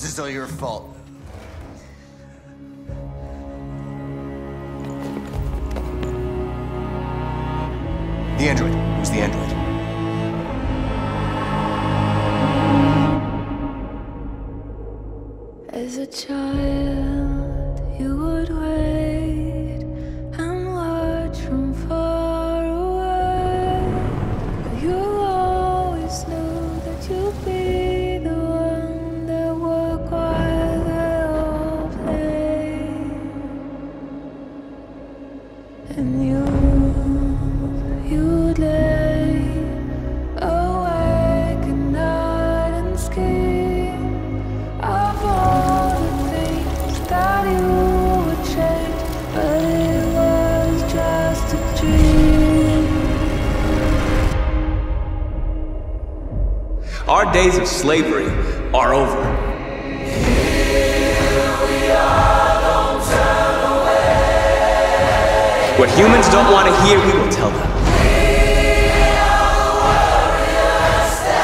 This is all your fault. The android. Who's the android? As a child, Our days of slavery are over. What humans don't want to hear, we will tell them.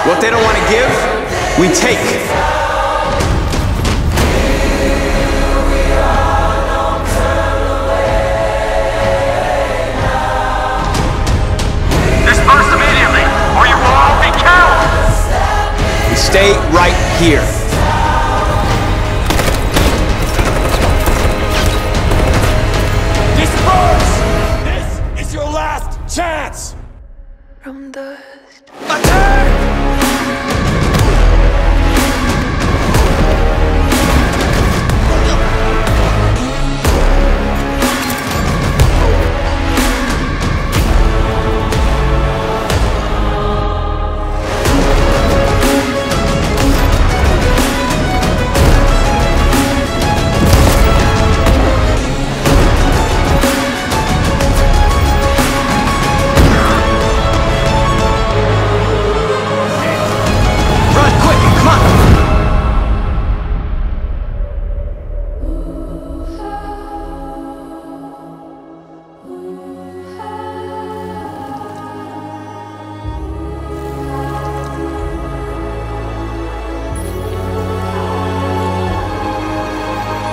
What they don't want to give, we take. Right here. Disperse! This is your last chance! From dust.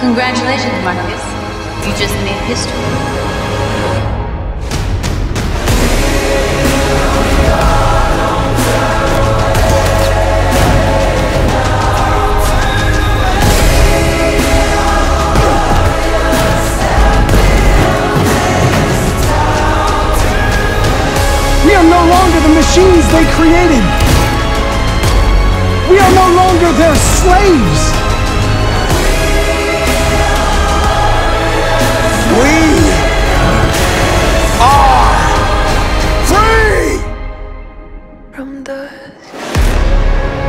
Congratulations, Markus. You just made history. We are no longer the machines they created. We are no longer their slaves. good.